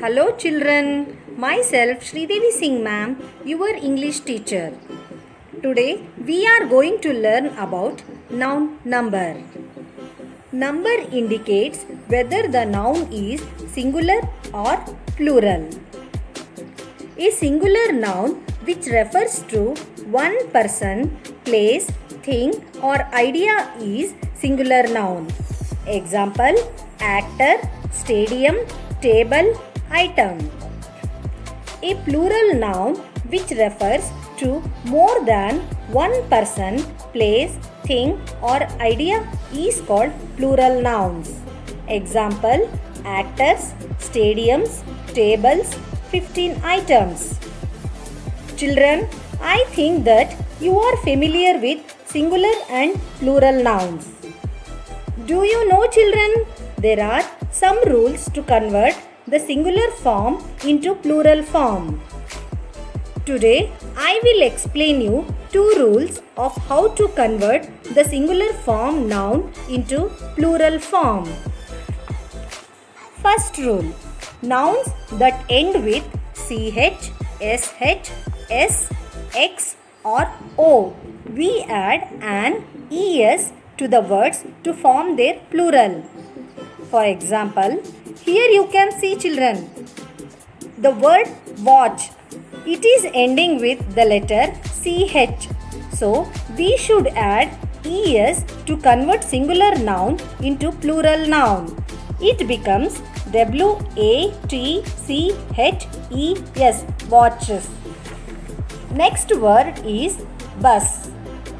Hello children, myself Sridevi Singh ma'am, your English teacher. Today we are going to learn about noun number. Number indicates whether the noun is singular or plural. A singular noun which refers to one person, place, thing or idea is singular noun. Example actor, stadium, table, item. A plural noun which refers to more than one person, place, thing or idea is called plural nouns. Example actors, stadiums, tables, 15 items. Children, I think that you are familiar with singular and plural nouns. Do you know children? There are some rules to convert the singular form into plural form. Today I will explain you two rules of how to convert the singular form noun into plural form. First rule Nouns that end with ch, sh, s, x or o. We add an es to the words to form their plural. For example, here you can see children. The word watch. It is ending with the letter ch. So, we should add es to convert singular noun into plural noun. It becomes W A T C H E S watches. Next word is bus.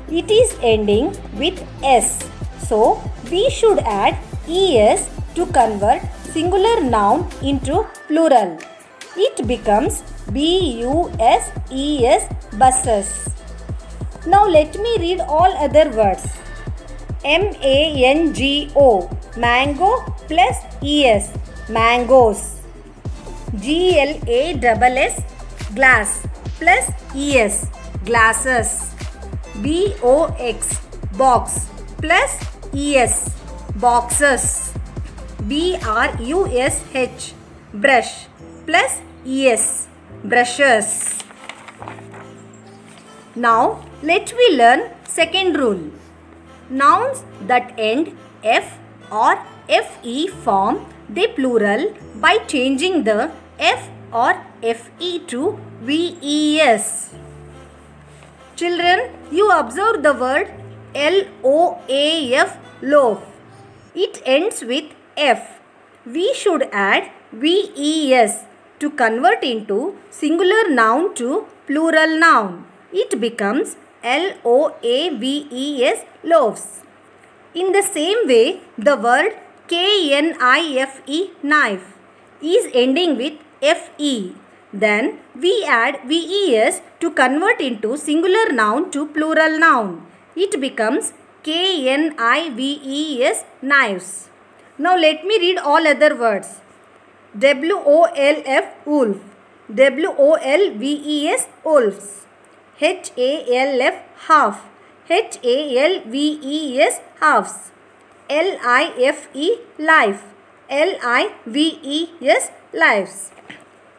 It is ending with S. So we should add ES to convert singular noun into plural. It becomes B U S E S buses. Now let me read all other words. M A N G O mango plus ES mangoes. G L A double S glass plus ES glasses. B O X box plus ES boxes. B R U S H brush plus ES brushes. Now let we learn second rule. Nouns that end F or FE form the plural by changing the F or FE to VES. Children, you observe the word L-O-A-F loaf. It ends with F. We should add VES to convert into singular noun to plural noun. It becomes L-O-A-V-E-S loaves. In the same way, the word K-N-I-F-E knife is ending with F-E. Then we add VES to convert into singular noun to plural noun. It becomes K-N-I-V-E-S knives. Now let me read all other words. W-O-L-F wolf. W-O-L-V-E-S wolves. H-A-L-F half. H-A-L-V-E-S halves. L-I-F-E life. L-I-V-E-S lives.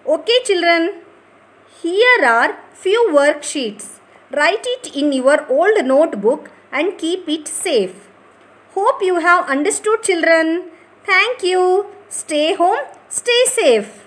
Okay children. Here are few worksheets. Write it in your old notebook and keep it safe. Hope you have understood children. Thank you. Stay home. Stay safe.